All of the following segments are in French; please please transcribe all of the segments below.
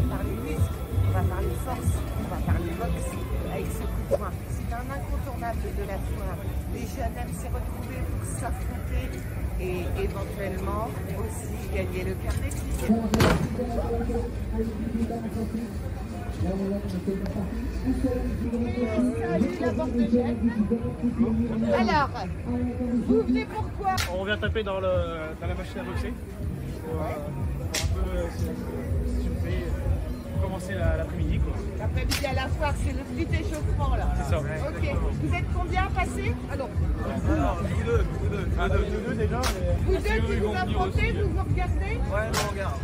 va parler muscle, on va parler force, on va parler boxe avec ce coup de poing. C'est un incontournable de la foire. Les jeunes aiment s'y retrouver pour s'affronter et éventuellement aussi gagner le carnet Alors, vous venez pourquoi On vient taper dans, la machine à boxer euh, un peu euh, commencer la- l'après-midi. quoi. L'après-midi à la foire, c'est le petit échauffement là. C'est ça. Ok. Vous êtes combien passés Alors, Alors, vous deux, vous deux. Ah, deux, deux, deux déjà. vous deux qui vous affrontez, vous vous regardez Ouais, on regarde.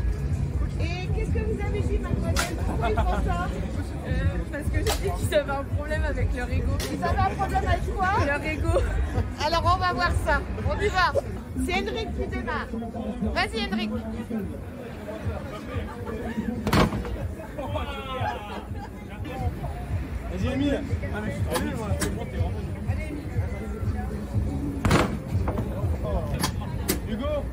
Et qu'est-ce que vous avez dit, mademoiselle Pourquoi ils font ça Euh, parce que j'ai dit qu'ils avaient un problème avec leur ego. Ils avaient un problème avec quoi Leur ego. Alors on va voir ça. On y va. C'est Henrik qui démarre. Vas-y Henrik. Oh. Hugo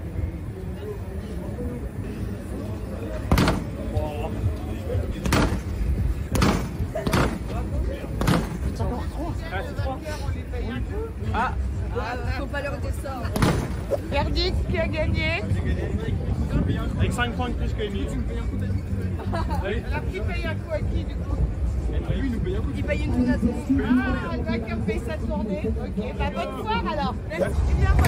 Ah. Ah, Faut pas leur descendre. Verdict qui a gagné. avec 5 points de plus que Emile. Alors qui paye un coup à qui du coup nous paye une donation. Ah, vainqueur paye sa tournée. Ok, bah bonne soirée alors. Eh bien